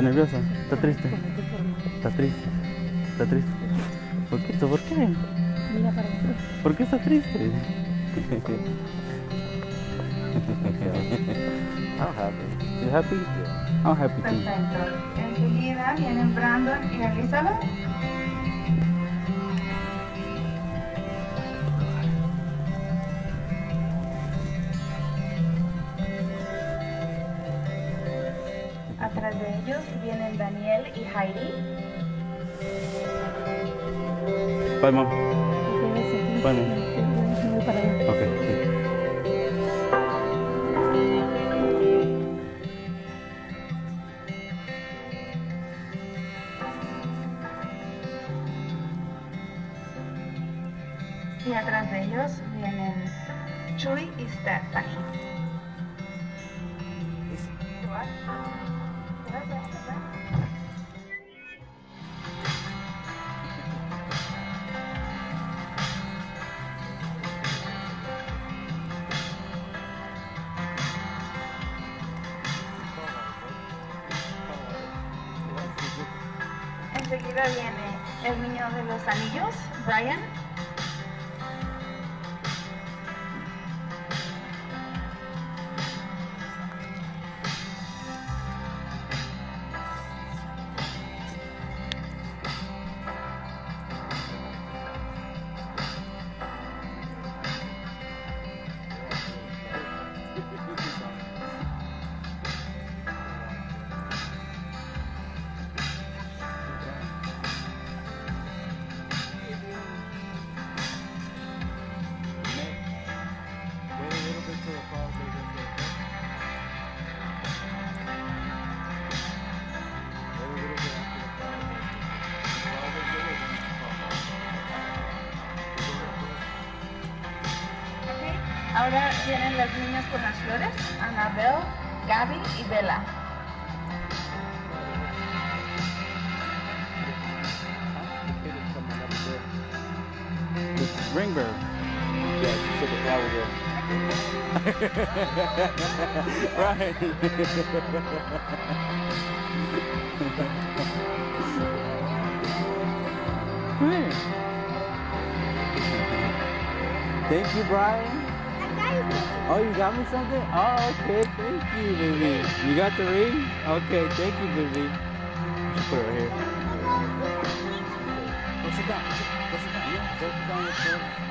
¿Está nerviosa? ¿Está triste? ¿Está triste? ¿Está triste? ¿Por qué? ¿Por qué? Mira para atrás. ¿Por qué está triste? I'm happy. You happy? I'm happy too. Perfecto. Enseguida vienen Brandon y Elizabeth. Y Heidi. Bye, mom. Quédese aquí. Bueno. Me voy para allá. Ok, sí. Y atrás de ellos vienen Chuy y Stephanie. Enseguida Brian. Ring bearer. Yeah, she said the flower girl. Come here. Thank you, Brian. Oh, you got me something? Oh, okay. Thank you, baby. You got the ring? Okay, thank you, baby. Just put it right here. Go sit down. Sit down. Yeah, go sit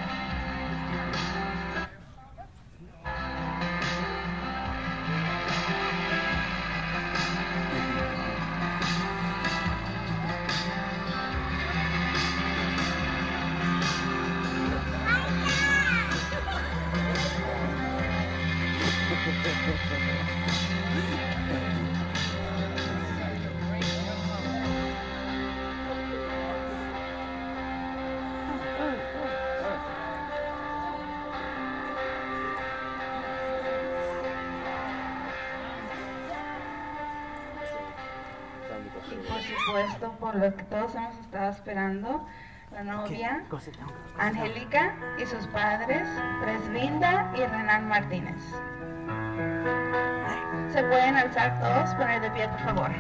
por lo que todos hemos estado esperando, la novia. Angélica y sus padres, Presvinda y Renan Martínez. Se pueden alzar todos, poner de pie, por favor.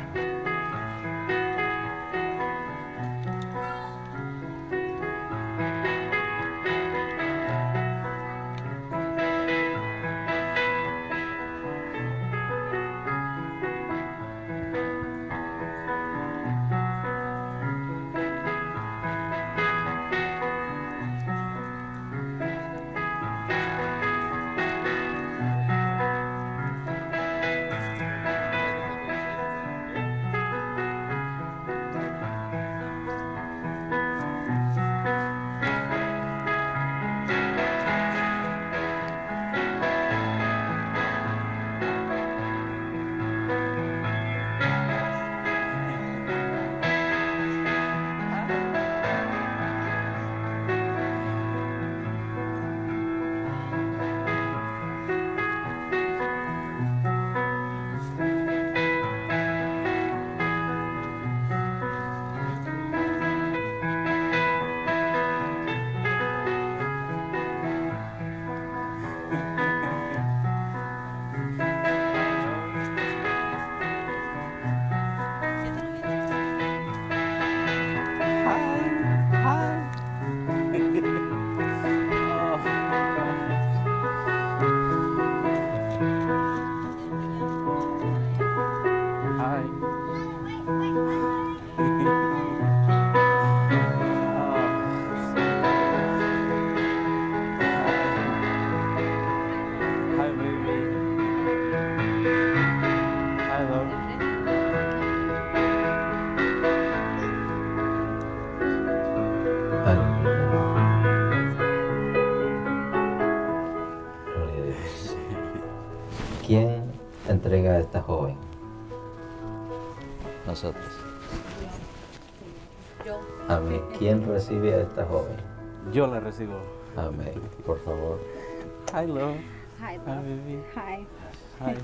Amén. Por favor. Hi, love. Hi, Hi, baby. Hi. Hi.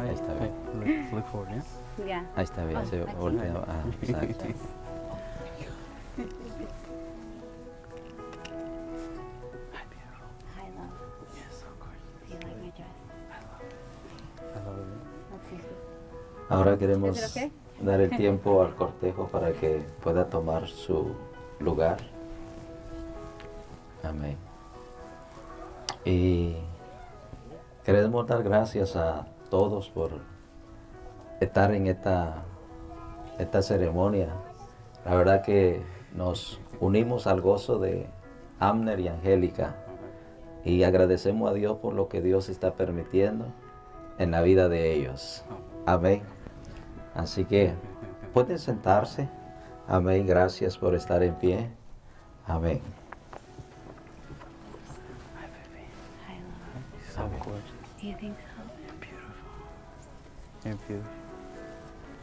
Ahí está bien. Look, look forward, yeah? Yeah. Ahí está bien. Se aquí. voltea. Ah, exacto. Ahora queremos dar el tiempo al cortejo para que pueda tomar su lugar. Amén. Y queremos dar gracias a todos por estar en esta, esta ceremonia. La verdad que nos unimos al gozo de Amner y Angélica y agradecemos a Dios por lo que Dios está permitiendo en la vida de ellos. Amén. Así que pueden sentarse. Amén. Gracias por estar en pie. Amén. Beautiful. You're beautiful.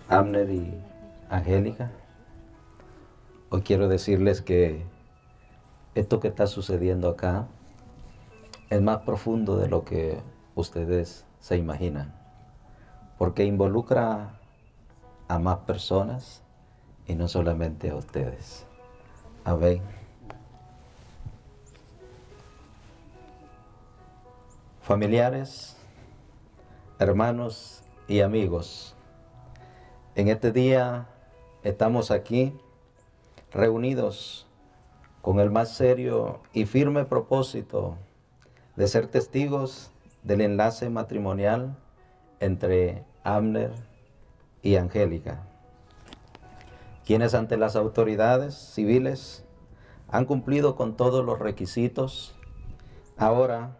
Amner y Angélica. Hoy quiero decirles que esto que está sucediendo acá es más profundo de lo que ustedes se imaginan, porque involucra a más personas y no solamente a ustedes. Amén. Familiares, hermanos y amigos, en este día estamos aquí reunidos con el más serio y firme propósito de ser testigos del enlace matrimonial entre Amner y Angélica, quienes ante las autoridades civiles han cumplido con todos los requisitos. Ahora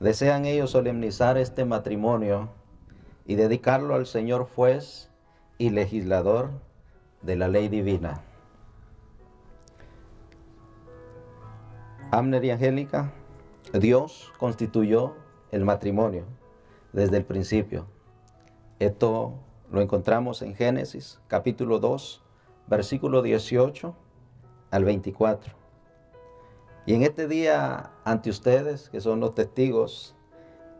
desean ellos solemnizar este matrimonio y dedicarlo al Señor juez y legislador de la ley divina. Amner y Angélica, Dios constituyó el matrimonio desde el principio. Esto lo encontramos en Génesis capítulo 2, versículo 18 al 24. Y en este día, ante ustedes, que son los testigos,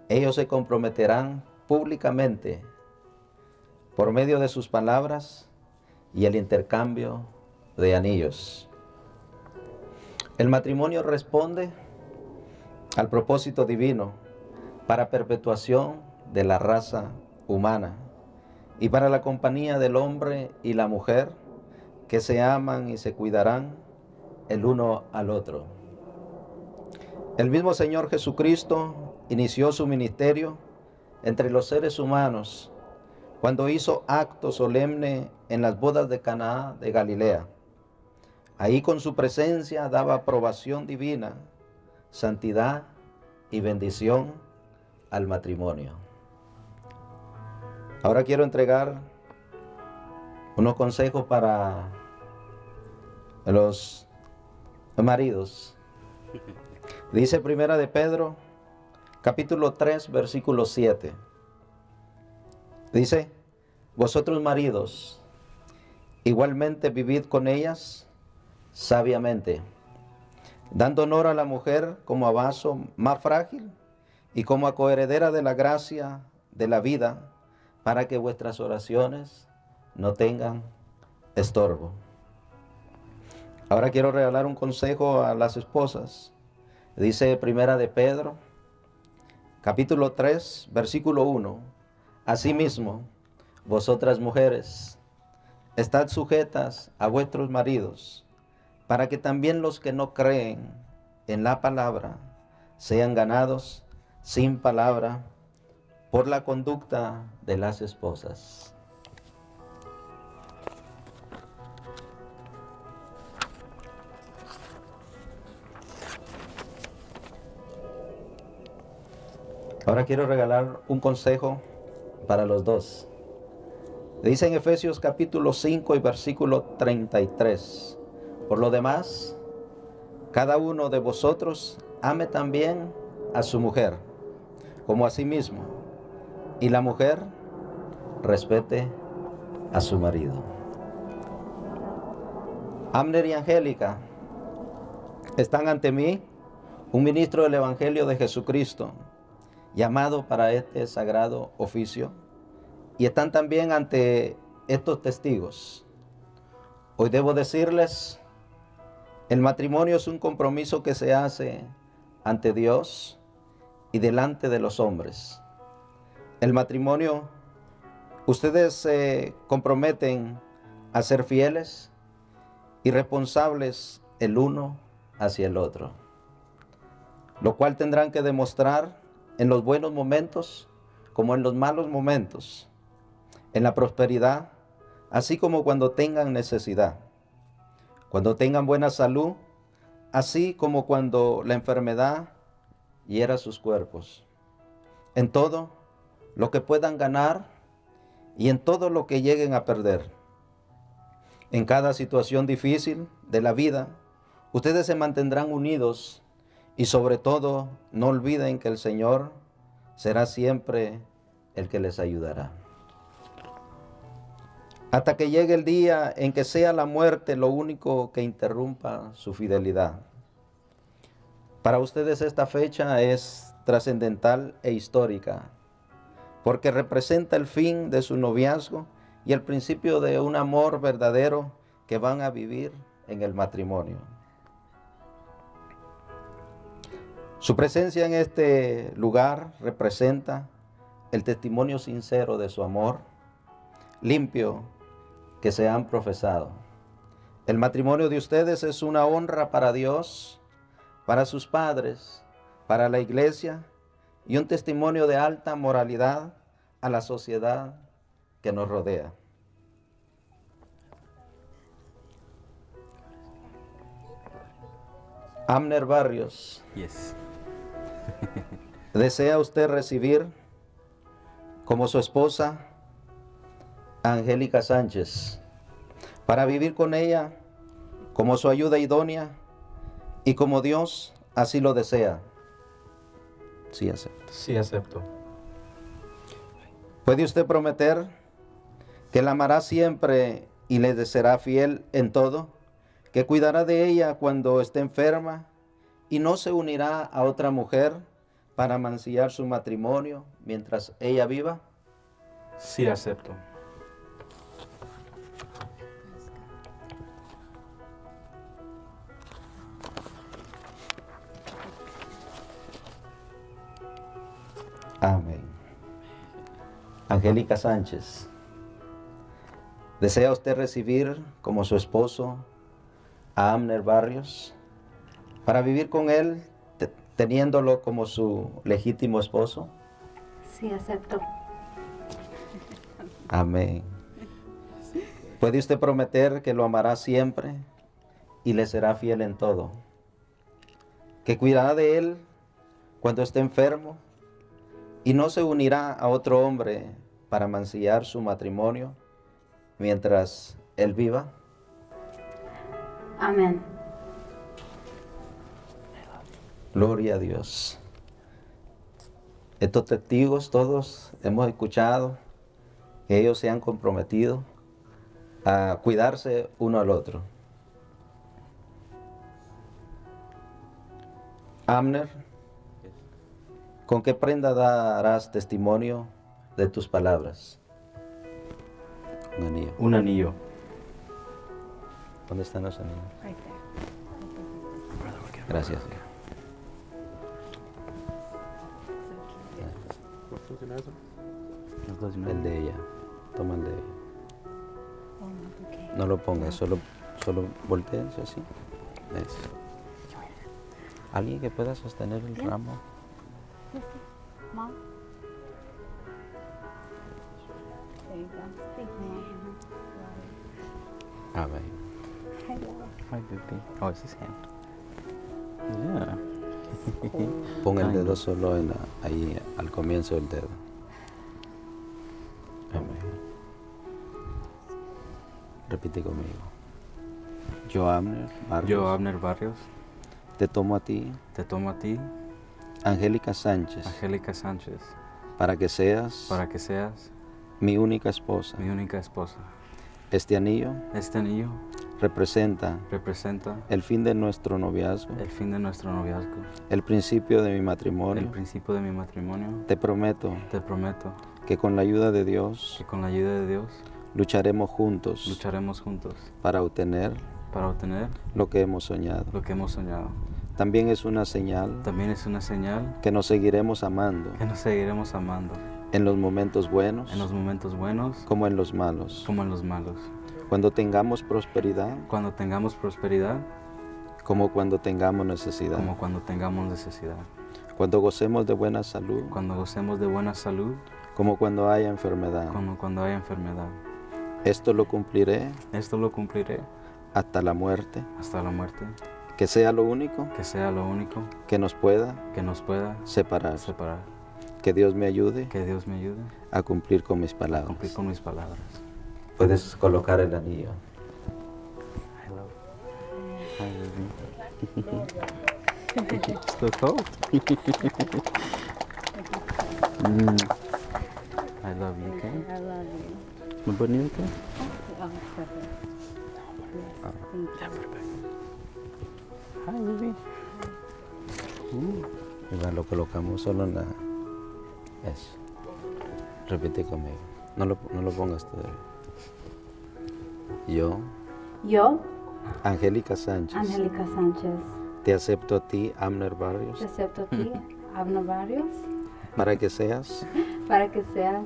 ellos se comprometerán públicamente por medio de sus palabras y el intercambio de anillos. El matrimonio responde al propósito divino para perpetuación de la raza humana y para la compañía del hombre y la mujer que se aman y se cuidarán el uno al otro. El mismo Señor Jesucristo inició su ministerio entre los seres humanos cuando hizo acto solemne en las bodas de Canaá de Galilea. Ahí con su presencia daba aprobación divina, santidad y bendición al matrimonio. Ahora quiero entregar unos consejos para los maridos. Dice Primera de Pedro, capítulo 3, versículo 7. Dice, vosotros maridos, igualmente vivid con ellas sabiamente, dando honor a la mujer como a vaso más frágil y como a coheredera de la gracia de la vida, para que vuestras oraciones no tengan estorbo. Ahora quiero regalar un consejo a las esposas. Dice Primera de Pedro, capítulo 3, versículo 1. Asimismo, vosotras mujeres, estad sujetas a vuestros maridos, para que también los que no creen en la palabra sean ganados sin palabra por la conducta de las esposas. Ahora quiero regalar un consejo para los dos. Dice en Efesios capítulo 5 y versículo 33. Por lo demás, cada uno de vosotros ame también a su mujer, como a sí mismo, y la mujer respete a su marido. Amner y Angélica están ante mí, un ministro del Evangelio de Jesucristo, llamado para este sagrado oficio, y están también ante estos testigos. Hoy debo decirles, el matrimonio es un compromiso que se hace ante Dios y delante de los hombres. El matrimonio, ustedes se comprometen a ser fieles y responsables el uno hacia el otro, lo cual tendrán que demostrar en los buenos momentos como en los malos momentos, en la prosperidad, así como cuando tengan necesidad, cuando tengan buena salud, así como cuando la enfermedad hiera sus cuerpos, en todo lo que puedan ganar y en todo lo que lleguen a perder. En cada situación difícil de la vida, ustedes se mantendrán unidos y sobre todo no olviden que el Señor será siempre el que les ayudará. Hasta que llegue el día en que sea la muerte lo único que interrumpa su fidelidad. Para ustedes esta fecha es trascendental e histórica, porque representa el fin de su noviazgo y el principio de un amor verdadero que van a vivir en el matrimonio. Su presencia en este lugar representa el testimonio sincero de su amor, limpio, que se han profesado. El matrimonio de ustedes es una honra para Dios, para sus padres, para la iglesia y un testimonio de alta moralidad a la sociedad que nos rodea. Amner Barrios, Yes. ¿Desea usted recibir como su esposa a Angélica Sánchez para vivir con ella como su ayuda idónea y como Dios así lo desea? Sí, acepto. Sí, acepto. ¿Puede usted prometer que la amará siempre y le será fiel en todo? ¿Que cuidará de ella cuando esté enferma y no se unirá a otra mujer para mancillar su matrimonio mientras ella viva? Sí, acepto. Amén. Angélica Sánchez, ¿desea usted recibir como su esposo a Amner Barrios para vivir con él teniéndolo como su legítimo esposo? Sí, acepto. Amén. ¿Puede usted prometer que lo amará siempre y le será fiel en todo? Que cuidará de él cuando esté enfermo y no se unirá a otro hombre para mancillar su matrimonio mientras él viva? Amén. Gloria a Dios. Estos testigos todos hemos escuchado que ellos se han comprometido a cuidarse uno al otro. Amner, ¿con qué prenda darás testimonio de tus palabras? Un anillo. Un anillo. ¿Dónde están los anillos? Gracias. Los dos, ¿no? El de ella. Toma el de ella. Oh, no, okay. No lo pongas, solo, solo volteense así. Eso. ¿Alguien que pueda sostener el ramo? Sí, sí. Mom. There you go. Hello. Baby. Oh, it's his hand. Yeah. Pon el dedo solo en la- ahí comienzo del dedo. Amén. Repite conmigo. Yo, Abner Barrios, Yo, Abner Barrios, te tomo a ti, te tomo a ti, Angélica Sánchez, Angélica Sánchez, para que seas para que seas mi única esposa. mi única esposa. Este anillo Este anillo representa representa el fin de nuestro noviazgo, el fin de nuestro noviazgo, el principio de mi el matrimonio. principio de mi matrimonio. Te prometo Te prometo que con la ayuda de Dios que con la ayuda de Dios lucharemos juntos lucharemos juntos para obtener para obtener lo que hemos soñado. lo que hemos soñado. También es una señal También es una señal que nos seguiremos amando que nos seguiremos amando en los momentos buenos en los momentos buenos como en los malos. como en los malos. Cuando tengamos prosperidad Cuando tengamos prosperidad como cuando tengamos necesidad. como cuando tengamos necesidad. Cuando gocemos de buena salud Cuando gocemos de buena salud como cuando haya enfermedad. como cuando haya enfermedad. Esto lo cumpliré Esto lo cumpliré hasta la muerte, hasta la muerte, que sea lo único que sea lo único que nos pueda que nos pueda separar. separar. Que Dios me ayude Que Dios me ayude a cumplir con mis a palabras. cumplir con mis palabras. Puedes colocar el anillo. I love. Cold. Mm. I love you, okay? I love you. Muy bonito. Oh, perfect. Yes, thank you. Hi, baby. Igual lo colocamos solo en la... Eso. Repite conmigo. No lo, no lo pongas todavía. Yo, Yo, Angélica Sánchez, Angélica Sánchez, te acepto a ti, Amner Barrios, te acepto a ti, Abner Barrios, para que seas para que seas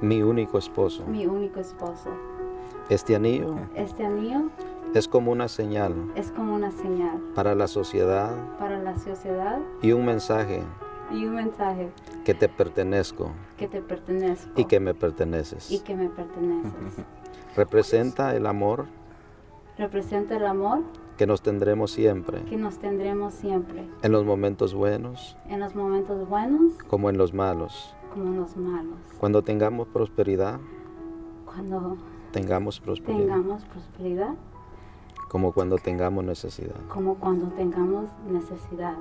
mi único esposo. mi único esposo. Este anillo Este anillo es como una señal es como una señal para la sociedad para la sociedad y un mensaje y un mensaje que te pertenezco que te pertenezco y que me perteneces. y que me perteneces. Representa el amor Representa el amor que nos tendremos siempre, que nos tendremos siempre, en los momentos buenos en los momentos buenos como en los malos. como en los malos. Cuando tengamos prosperidad, Cuando tengamos prosperidad, tengamos prosperidad, como cuando tengamos necesidad. como cuando tengamos necesidad.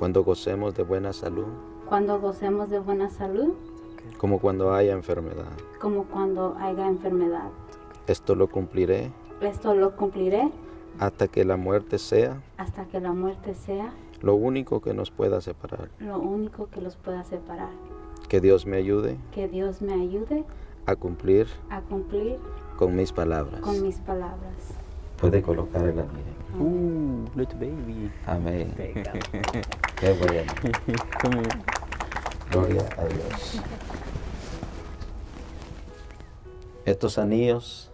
Cuando gocemos de buena salud, Cuando gocemos de buena salud, como cuando haya enfermedad. como cuando haya enfermedad. Esto lo cumpliré Esto lo cumpliré hasta que la muerte sea hasta que la muerte sea lo único que nos pueda separar. lo único que los pueda separar. Que Dios me ayude Que Dios me ayude a cumplir a cumplir con mis palabras. con mis palabras. Puede colocar el anillo. Ooh, little baby. Amén. Qué bueno. Come here. Gloria a Dios. Estos anillos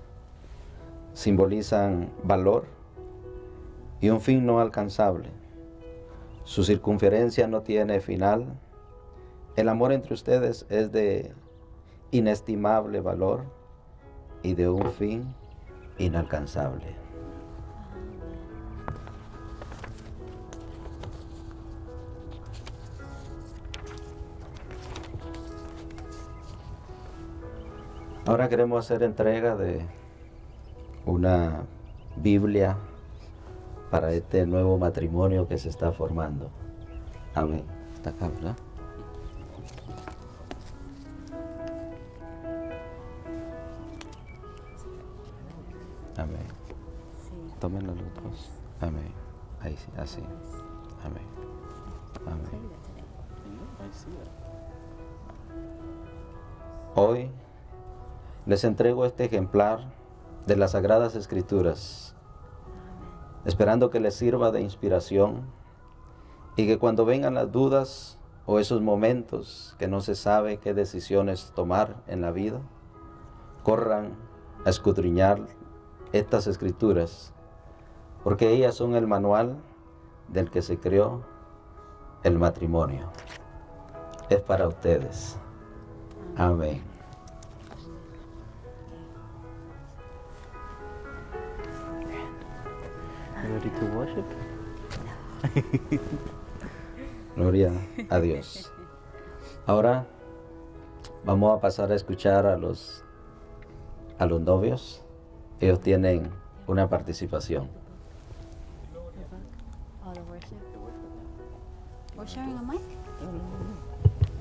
simbolizan valor y un fin no alcanzable. Su circunferencia no tiene final. El amor entre ustedes es de inestimable valor y de un fin inalcanzable. Ahora queremos hacer entrega de una Biblia para este nuevo matrimonio que se está formando. Amén. Está acá, ¿verdad? Amén. Tomen los dos. Amén. Ahí sí, así. Amén. Amén. Les entrego este ejemplar de las Sagradas Escrituras, esperando que les sirva de inspiración y que cuando vengan las dudas o esos momentos que no se sabe qué decisiones tomar en la vida, corran a escudriñar estas escrituras, porque ellas son el manual del que se creó el matrimonio. Es para ustedes. Amén. Ready to worship? Gloria a Dios. Ahora vamos a pasar a escuchar a los a los novios. Ellos tienen una participación. Oh, the worship. We're sharing a mic?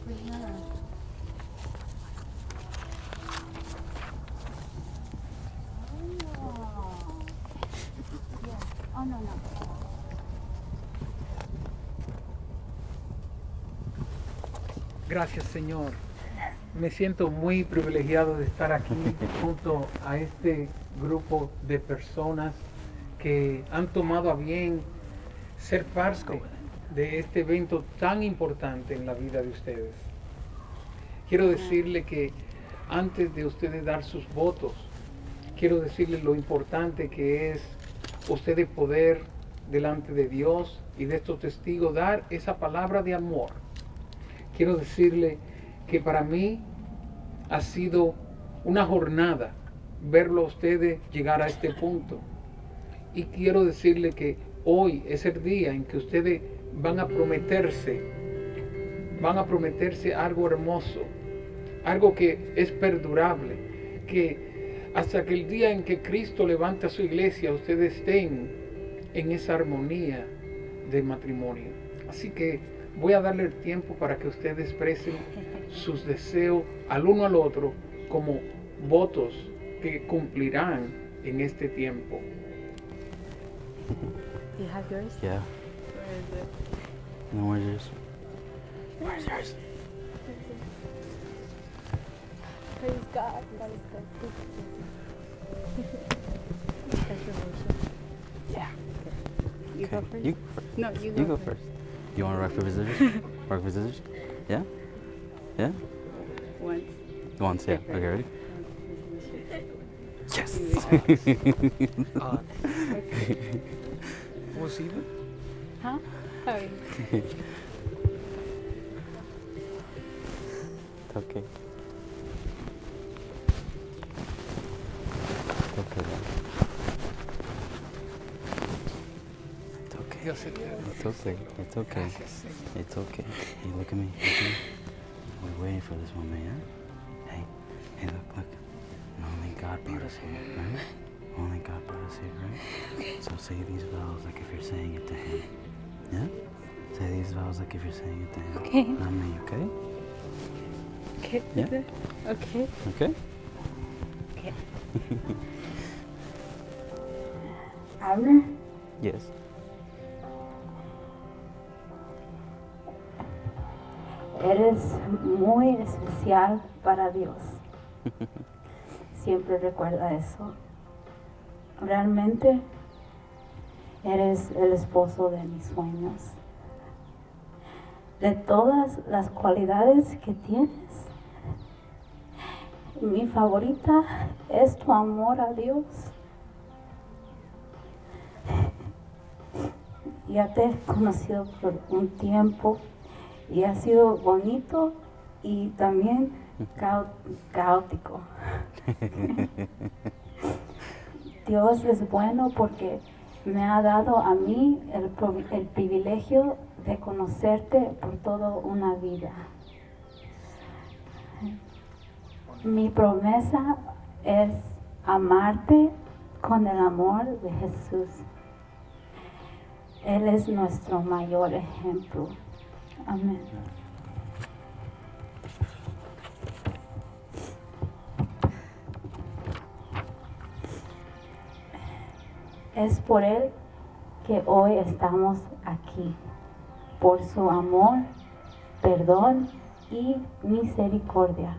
We're not. Oh, no, no. Gracias, Señor. Me siento muy privilegiado de estar aquí junto a este grupo de personas que han tomado a bien ser parte de este evento tan importante en la vida de ustedes. Quiero decirle que antes de ustedes dar sus votos, quiero decirles lo importante que es ustedes poder delante de Dios y de estos testigos dar esa palabra de amor. Quiero decirle que para mí ha sido una jornada verlo a ustedes llegar a este punto. Y quiero decirle que hoy es el día en que ustedes van a prometerse, van a prometerse algo hermoso, algo que es perdurable, que hasta que el día en que Cristo levanta su iglesia, ustedes estén en esa armonía de matrimonio. Así que voy a darle el tiempo para que ustedes expresen sus deseos al uno al otro como votos que cumplirán en este tiempo. You have yours? Yeah. Where is it? No, where's yours? Where's yours? God. God is good. Special motion. Yeah. You go Okay. first? You go first. no, you go, You go first. You want to rock paper scissors? rock paper scissors? Yeah. Yeah. Once. Once. Yeah. Okay. Okay. Ready? Yes. Uh, was even? Huh? Sorry. Okay. Okay. It's okay. It's okay. It's okay. It's okay. Hey, look at me. Look at me. We're waiting for this moment, yeah? Hey, hey, look, look. And only God brought us here, right? Only God brought us here, right? So say these vows like if you're saying it to Him. Yeah? Say these vows like if you're saying it to Him. Okay. Not me, okay? Okay. Yeah. Okay. Okay? Okay. Abner, Yes. eres muy especial para Dios. Siempre recuerda eso. Realmente eres el esposo de mis sueños. De todas las cualidades que tienes, mi favorita es tu amor a Dios. Ya te he conocido por un tiempo y ha sido bonito y también caótico. Dios es bueno porque me ha dado a mí el privilegio de conocerte por toda una vida. Mi promesa es amarte con el amor de Jesús. Él es nuestro mayor ejemplo. Amén. Es por Él que hoy estamos aquí, por su amor, perdón y misericordia.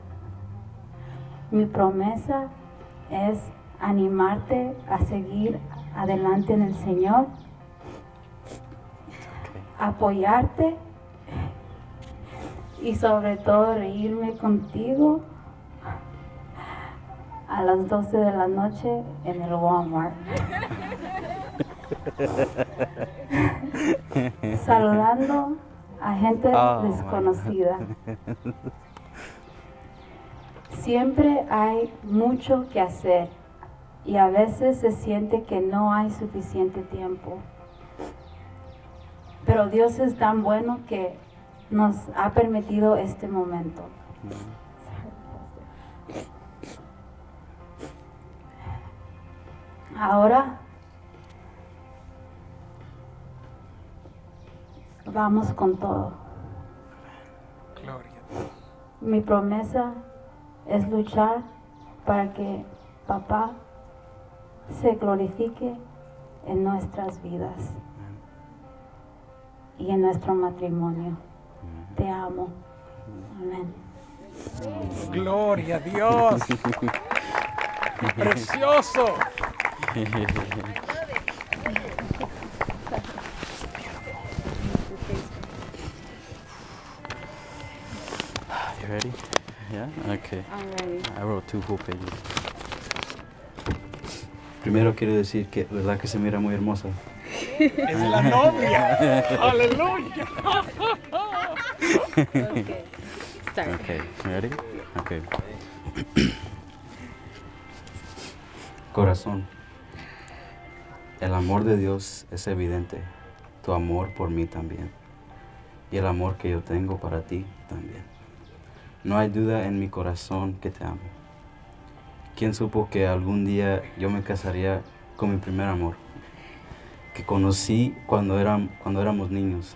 Mi promesa es animarte a seguir adelante en el Señor. Apoyarte y sobre todo reírme contigo a las 12 de la noche en el Walmart. Saludando a gente Oh, my desconocida. Siempre hay mucho que hacer y a veces se siente que no hay suficiente tiempo. Pero Dios es tan bueno que nos ha permitido este momento. Ahora vamos con todo. Gloria. Mi promesa es luchar para que papá se glorifique en nuestras vidas y en nuestro matrimonio. Te amo. Amén. Gloria a Dios. Precioso. You ready? Yeah? Okay. I'm ready. I wrote two whole pages. Primero quiero decir que, ¿verdad que se mira muy hermosa? Es la novia. Aleluya. Okay. Start. Okay, ready? Okay. Corazón, el amor de Dios es evidente, tu amor por mí también, y el amor que yo tengo para ti también. No hay duda en mi corazón que te amo. ¿Quién supo que algún día yo me casaría con mi primer amor? Que conocí cuando, eran, cuando éramos niños.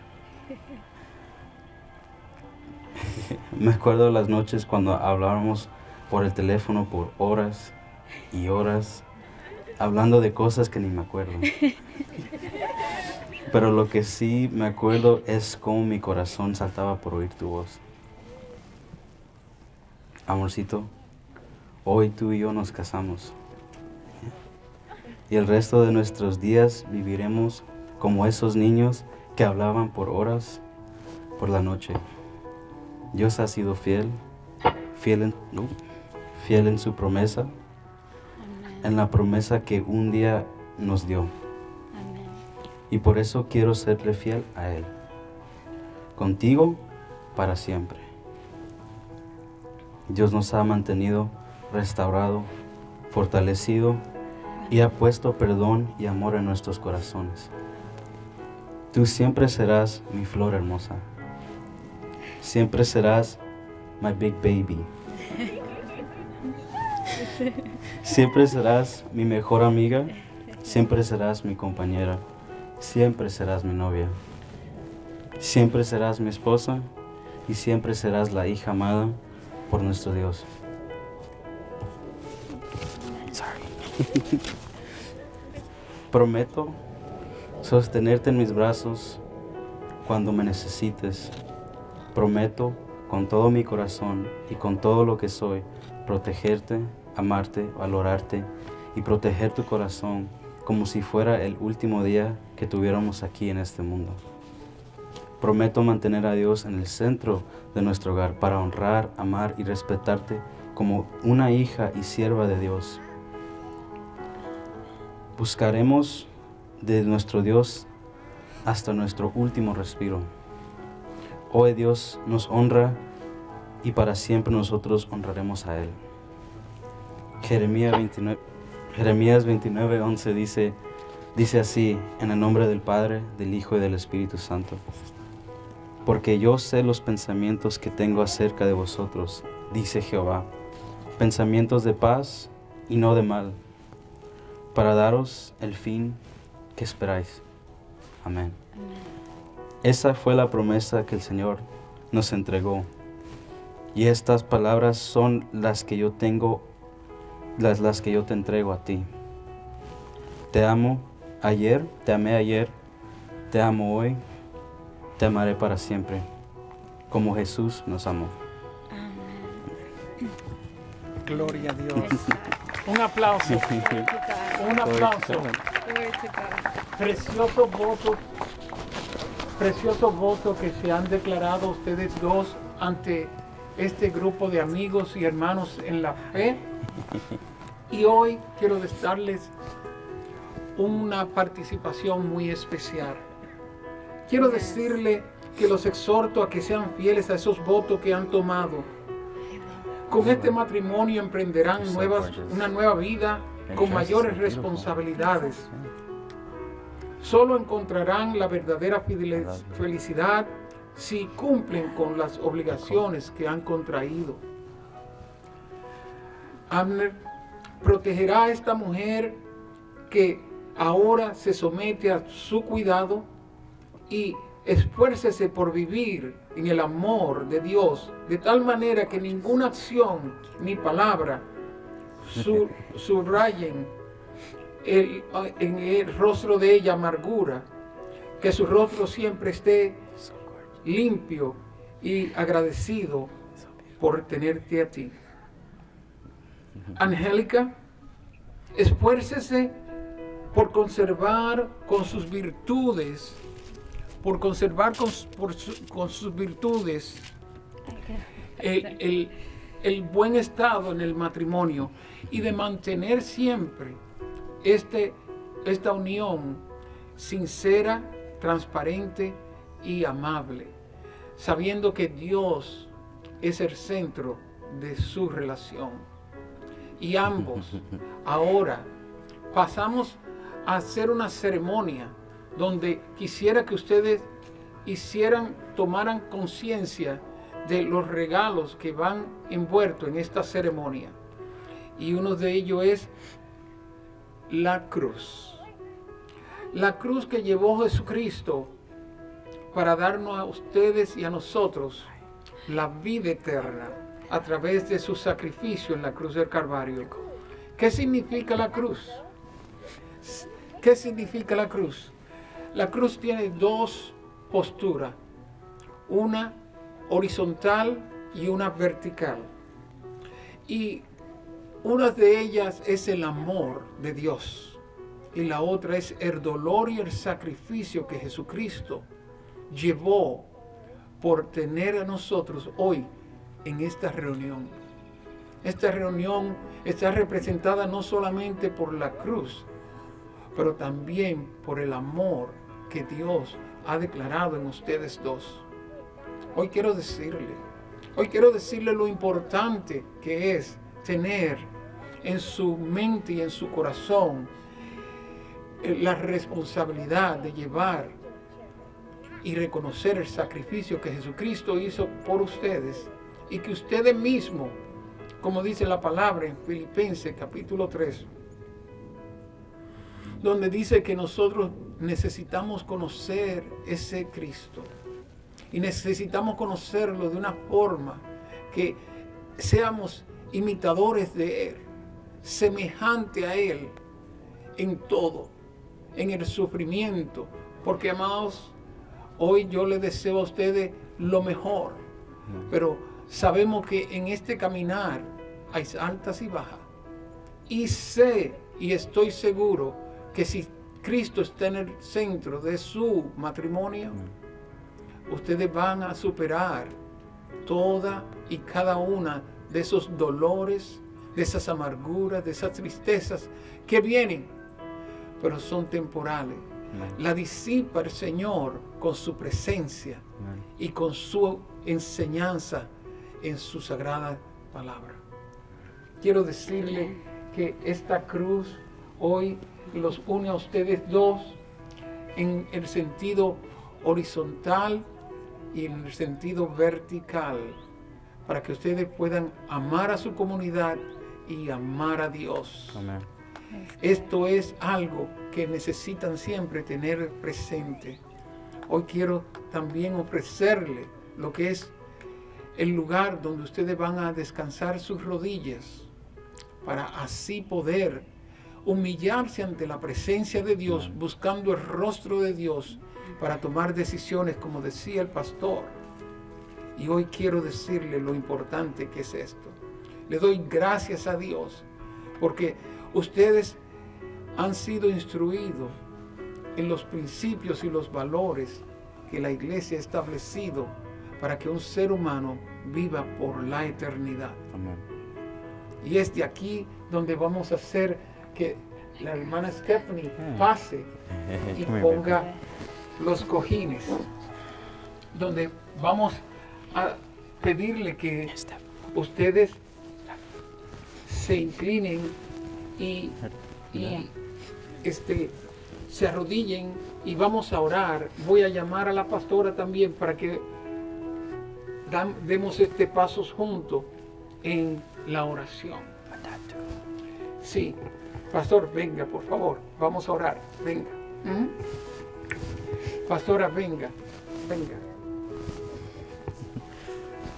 Me acuerdo las noches cuando hablábamos por el teléfono por horas y horas, hablando de cosas que ni me acuerdo. Pero lo que sí me acuerdo es cómo mi corazón saltaba por oír tu voz. Amorcito, hoy tú y yo nos casamos. Y el resto de nuestros días viviremos como esos niños que hablaban por horas por la noche. Dios ha sido fiel, fiel en, no, fiel en su promesa, en la promesa que un día nos dio. Amén. Y por eso quiero serle fiel a Él. Contigo para siempre. Dios nos ha mantenido restaurado, fortalecido y ha puesto perdón y amor en nuestros corazones. Tú siempre serás mi flor hermosa. Siempre serás my big baby. Siempre serás mi mejor amiga. Siempre serás mi compañera. Siempre serás mi novia. Siempre serás mi esposa y siempre serás la hija amada por nuestro Dios. Sorry. Prometo sostenerte en mis brazos cuando me necesites. Prometo con todo mi corazón y con todo lo que soy protegerte, amarte, valorarte y proteger tu corazón como si fuera el último día que tuviéramos aquí en este mundo. Prometo mantener a Dios en el centro de nuestro hogar para honrar, amar y respetarte como una hija y sierva de Dios. Buscaremos de nuestro Dios hasta nuestro último respiro. Hoy Dios nos honra y para siempre nosotros honraremos a Él. Jeremías 29, Jeremías 29 11 dice, dice así, en el nombre del Padre, del Hijo y del Espíritu Santo. Porque yo sé los pensamientos que tengo acerca de vosotros, dice Jehová, pensamientos de paz y no de mal, para daros el fin que esperáis. Amén. Esa fue la promesa que el Señor nos entregó. Y estas palabras son las que yo tengo, las, las que yo te entrego a ti. Te amo ayer, te amé ayer, te amo hoy, te amaré para siempre, como Jesús nos amó. Gloria a Dios. Un aplauso. Un aplauso. Precioso voto. Precioso voto que se han declarado ustedes dos ante este grupo de amigos y hermanos en la fe. Y hoy quiero darles una participación muy especial. Quiero decirle que los exhorto a que sean fieles a esos votos que han tomado. Con este matrimonio emprenderán nuevas, una nueva vida con mayores responsabilidades. Solo encontrarán la verdadera felicidad si cumplen con las obligaciones que han contraído. Abner protegerá a esta mujer que ahora se somete a su cuidado y esfuércese por vivir en el amor de Dios de tal manera que ninguna acción ni palabra su- subrayen el- en el rostro de ella amargura, que su rostro siempre esté limpio y agradecido por tenerte a ti. Angélica, esfuércese por conservar con sus virtudes, por conservar con, su- por su- con sus virtudes el, el- el buen estado en el matrimonio y de mantener siempre este, esta unión sincera, transparente y amable, sabiendo que Dios es el centro de su relación. Y ambos ahora pasamos a hacer una ceremonia donde quisiera que ustedes hicieran, tomaran conciencia de los regalos que van envueltos en esta ceremonia. Y uno de ellos es la cruz. La cruz que llevó Jesucristo para darnos a ustedes y a nosotros la vida eterna a través de su sacrificio en la cruz del Calvario. ¿Qué significa la cruz? ¿Qué significa la cruz? La cruz tiene dos posturas, una horizontal y una vertical. Y una de ellas es el amor de Dios y la otra es el dolor y el sacrificio que Jesucristo llevó por tener a nosotros hoy en esta reunión. Esta reunión está representada no solamente por la cruz, pero también por el amor que Dios ha declarado en ustedes dos. Hoy quiero decirle, hoy quiero decirle lo importante que es tener en su mente y en su corazón eh, la responsabilidad de llevar y reconocer el sacrificio que Jesucristo hizo por ustedes y que ustedes mismos, como dice la palabra en Filipenses capítulo 3, donde dice que nosotros necesitamos conocer ese Cristo y necesitamos conocerlo de una forma que seamos imitadores de Él, semejante a Él en todo, en el sufrimiento, porque amados, hoy yo les deseo a ustedes lo mejor, pero sabemos que en este caminar hay altas y bajas. Y sé y estoy seguro que si Cristo está en el centro de su matrimonio, ustedes van a superar toda y cada una de esos dolores, de esas amarguras, de esas tristezas que vienen, pero son temporales. La disipa el Señor con su presencia y con su enseñanza en su sagrada palabra. Quiero decirle que esta cruz hoy los une a ustedes dos en el sentido horizontal y en el sentido vertical para que ustedes puedan amar a su comunidad y amar a Dios. Esto es algo que necesitan siempre tener presente. Hoy quiero también ofrecerle lo que es el lugar donde ustedes van a descansar sus rodillas para así poder humillarse ante la presencia de Dios, buscando el rostro de Dios para tomar decisiones, como decía el pastor. Y hoy quiero decirle lo importante que es esto. Le doy gracias a Dios porque ustedes han sido instruidos en los principios y los valores que la iglesia ha establecido para que un ser humano viva por la eternidad. Amen. Y es de aquí donde vamos a hacer que la hermana Stephanie pase y ponga los cojines, donde vamos a pedirle que ustedes se inclinen y, y, este, se arrodillen y vamos a orar. Voy a llamar a la pastora también para que dam- demos este paso juntos en la oración. Sí, pastor, venga, por favor, vamos a orar, venga. ¿Mm? Pastora, venga, venga,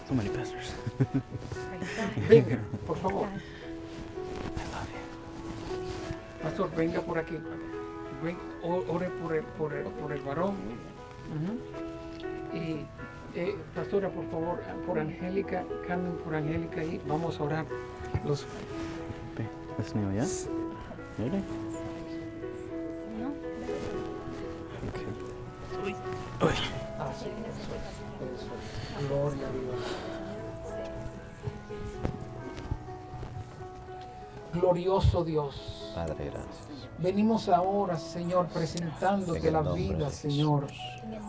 So many pastors. venga, por favor. Pastor, venga por aquí. Ven, ore por el, por el, por el varón. Y, eh, pastora, por favor, por Angélica, Carmen, por Angélica, y vamos a orar. Los, Okay, yeah? No. Okay. Gloria a Dios. Glorioso Dios. Padre, gracias. Venimos ahora, Señor, presentándote la vida, Señor.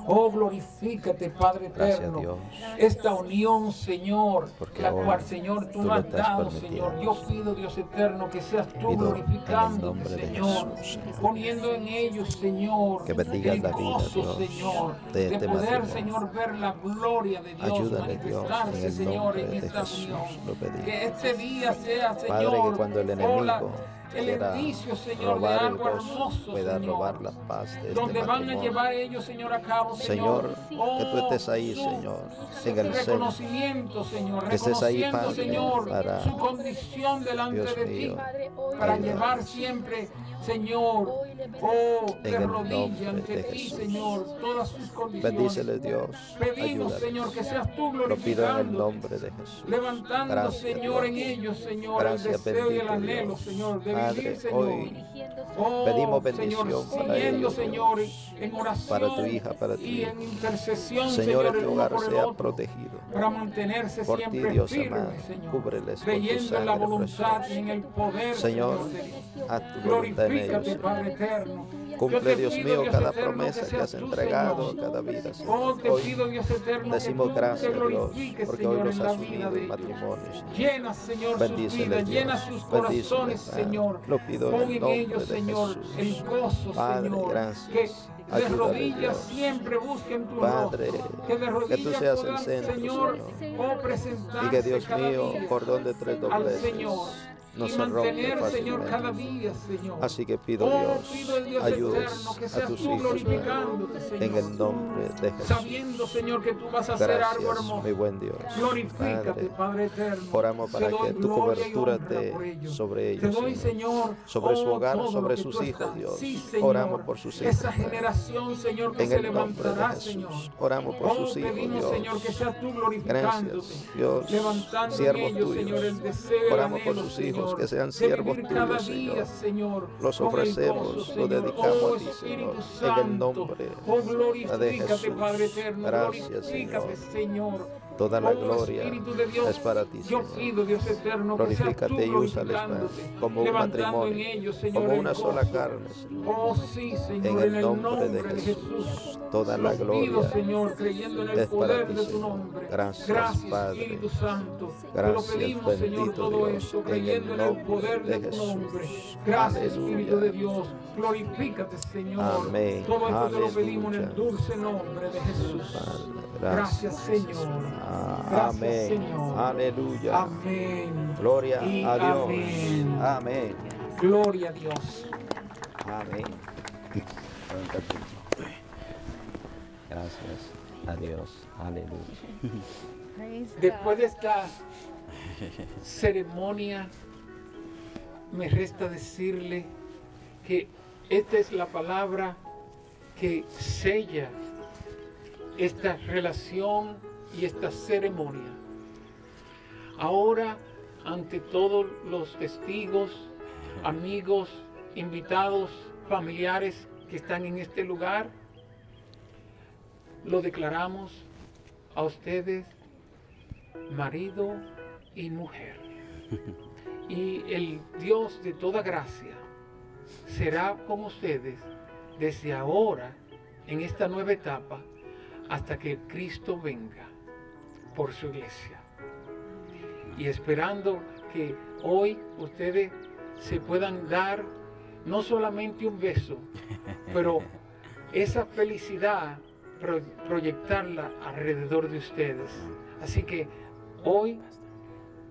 Oh, glorifícate, Padre Gracias, eterno. Dios. Esta unión, Señor, la cual, Señor, tú lo has dado. Señor. Yo pido, Dios eterno, que seas tú el glorificándote, de Señor. Poniendo en ellos, Señor, Que bendigas el gozo, Señor, de de, este poder. Señor, ver la gloria de Dios manifestarse, el Señor, en de esta unión. Que este día sea, Señor, cuando el oh, enemigo el indicio, Señor, de robar el algo gozo, hermoso, pueda Señor, robar la paz de este donde van a llevar ellos, Señor, a cabo, Señor, Señor, que tú estés ahí, Señor, en el seno. reconocimiento, Señor, Que estés ahí, Padre, Señor, para- su condición delante Dios de mío, ti, para llevar siempre, Señor, oh, En de el rodilla ante ti. Señor, todas sus condiciones. Bendícele, Dios. Pedimos. Señor, que seas tú Lo pido en el nombre de Jesús. levantando, Gracias, Señor, en ellos, Señor, Gracias, el deseo y el anhelo, Dios. Señor, de Padre, vivir, Señor. hoy Oh, Pedimos Señor, bendición para siguiendo, ellos, Señor, en oración Para tu hija, para tu y en intercesión, Señor, Señor, que el hogar sea otro, protegido. para mantenerse Por ti, siempre Dios amado, cúbreles con tu creyendo en la sangre voluntad preciosa. y en el poder, Señor, haz tu voluntad en ellos, Glorifícate, Señor. Cumple, Dios mío, cada promesa que has entregado cada vida, Oh, Señor. te Hoy decimos gracias, Dios, porque hoy la has unido en ellos. matrimonio, Señor. Llena, Señor, sus vidas, llena sus corazones. Señor. Lo pido en el nombre de Señor, Jesús. Padre, gracias. Que de rodillas Dios. siempre busquen tu Padre, rostro. Que de que tú rodillas seas el centro, Señor, Señor. oh, Y que Dios mío, cordón de tres dobleces, Señor. No se rompe Señor, fácilmente. cada día, Señor. Así que pido, Oh, Dios, Dios ayudes a tus hijos, Señor. en el nombre de Jesús. Sabiendo, Señor, que tú vas a hacer algo Gracias, hermoso. mi buen Dios. Glorifícate, Padre, Padre eterno. oramos para Te que tu cobertura ello. sobre ellos, Te doy, Señor. Señor, Sobre su oh, hogar, sobre sus hijos. Dios. Sí, Señor. Oramos por sus hijos, Esa generación, Señor, que En se el nombre levantará, de Señor. Jesús. Oramos por Oh, sus hijos, Dios. Señor, que seas tú. Gracias, Dios. Siervos tuyos. Señor, Oramos por sus hijos, Señor, que sean siervos tuyos, Señor. Señor. Los ofrecemos, los dedicamos Oh, a ti, Espíritu Señor, en el nombre Oh, de Jesús. Padre eterno. Gracias, Señor. Señor. Toda la Oh, gloria Espíritu de Dios, es para ti, Yo Señor. pido, Dios eterno, que seas tú Glorifícate y úsales, como un matrimonio, ellos, Señor, como una sola carne, Señor. Oh, sí, Señor, En el nombre de de Jesús, toda la pido, gloria Señor, creyendo en el es para poder ti, de tu Señor. nombre. Gracias, Padre. Espíritu Santo. Te lo Gracias, pedimos, Señor, bendito todo Dios, creyendo en el poder de, de tu nombre. Gracias, Aleluya. Espíritu de Dios. Glorifícate, Señor. Amén. Todo esto te lo pedimos en el dulce nombre de Jesús. Padre, Gracias, Señor. Gracias, amén. Señor. Aleluya. Amén. Gloria Y a Dios. amén. Amén. Gloria a Dios. Amén. Gracias a Dios. Aleluya. Después de esta ceremonia, me resta decirle que esta es la palabra que sella esta relación y esta ceremonia. Ahora, ante todos los testigos, amigos, invitados, familiares que están en este lugar, lo declaramos a ustedes marido y mujer. Y el Dios de toda gracia será con ustedes desde ahora, en esta nueva etapa, hasta que Cristo venga por su iglesia. Y esperando que hoy ustedes se puedan dar no solamente un beso, pero esa felicidad pro- proyectarla alrededor de ustedes. Así que hoy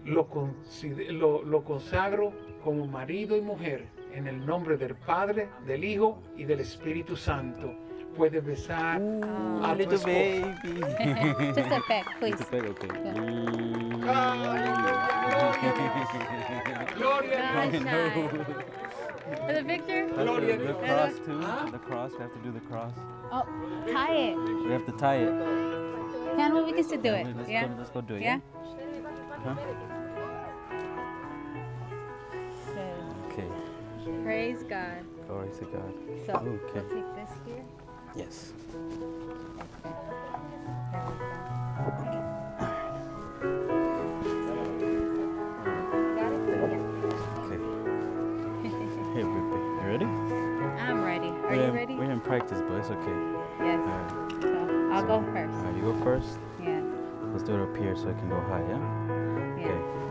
lo, lo consagro como marido y mujer en el nombre del Padre, del Hijo y del Espíritu Santo. Puedes besar a little esposa. baby. Just a peck, please. Just a peck, okay. Yeah. Mm. Aleluya, gloria. Gloria a Dios. Gosh, nice. For the picture? Gloria the, the cross too. Huh? The cross. We have to do the cross. Oh, tie it. We have to tie it. Can we? We can still do it. Let's Yeah. go. Let's go do it. Yeah. Huh? Okay. Praise God. Glory to God. So Okay. we'll take this here. Yes. Got it? Okay. Hey, baby. You ready? I'm ready. Are we're you in, ready? We're in practice, but it's okay. Yes. Alright. So I'll go first. Alright, you go first. Yes. Let's do it up here so I can go high, yeah? Yeah. Okay. Go. Okay.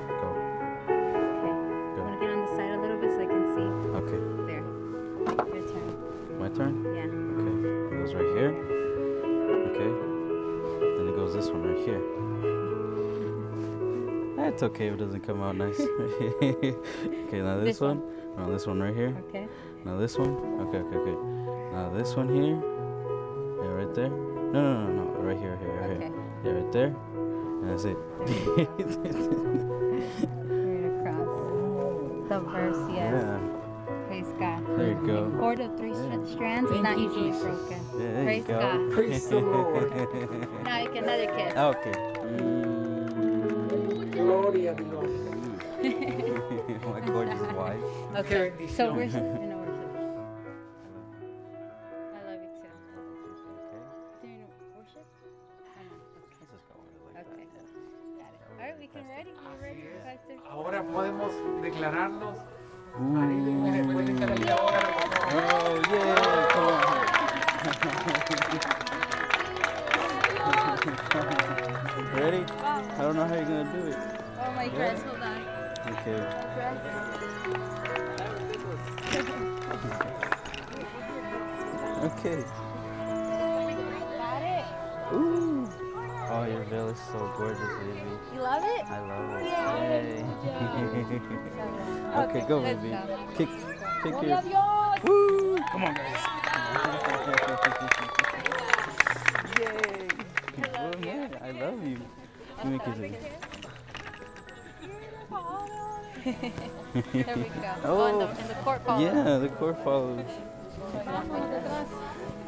That's okay if it doesn't come out nice. okay, now this, This one. Now this one right here. Okay. Now this one. Okay, okay, okay. Now this one here. Yeah, right there. No, no, no, no. Right here, right here, right Okay. here. Yeah, right there. And that's it. We're across. The verse, yes. Yeah. Praise God. There you go. A cord of three Yeah. strands is not you, easily broken. Yeah, Praise go. God. Praise the Lord. Now you can another kiss. okay. Gloria a Dios. My gorgeous wife. Okay. bendición. So we're Veil is so gorgeous, baby. You love it? I love it. Yay. Yay. okay, go, baby. go. Kick, kick Gloria your. a Woo! Come on, guys. Yay! I love Oh, you. man, I love you. Let me kiss you. There we go. Oh. Oh, and, the, and the court follows. Yeah, the core follows.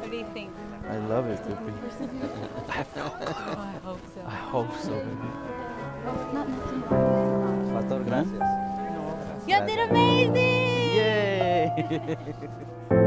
What do you think? I love it, baby. Oh, I hope so. I hope so, baby. Not, not too much. Pastor, gracias. You did amazing! Yay!